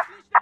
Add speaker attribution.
Speaker 1: Ah!